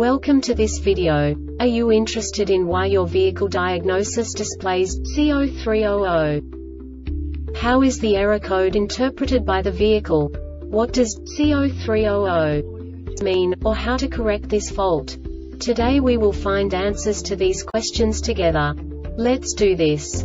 Welcome to this video. Are you interested in why your vehicle diagnosis displays C0300? How is the error code interpreted by the vehicle? What does C0300 mean, or how to correct this fault? Today we will find answers to these questions together. Let's do this.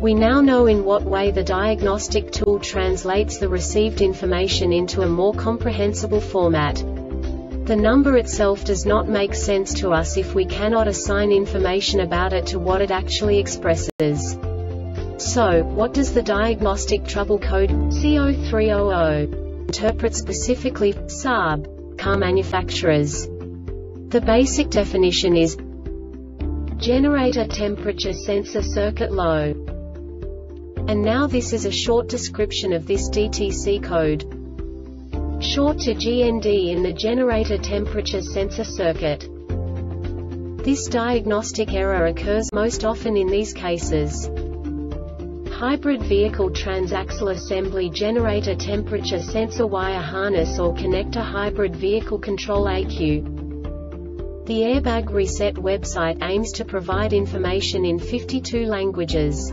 We now know in what way the diagnostic tool translates the received information into a more comprehensible format. The number itself does not make sense to us if we cannot assign information about it to what it actually expresses. So, what does the diagnostic trouble code C0300 interpret specifically Saab car manufacturers? The basic definition is generator temperature sensor circuit low. And now this is a short description of this DTC code. Short to GND in the generator temperature sensor circuit. This diagnostic error occurs most often in these cases. Hybrid vehicle transaxle assembly generator temperature sensor wire harness or connector hybrid vehicle control ECU. The Airbag Reset website aims to provide information in 52 languages.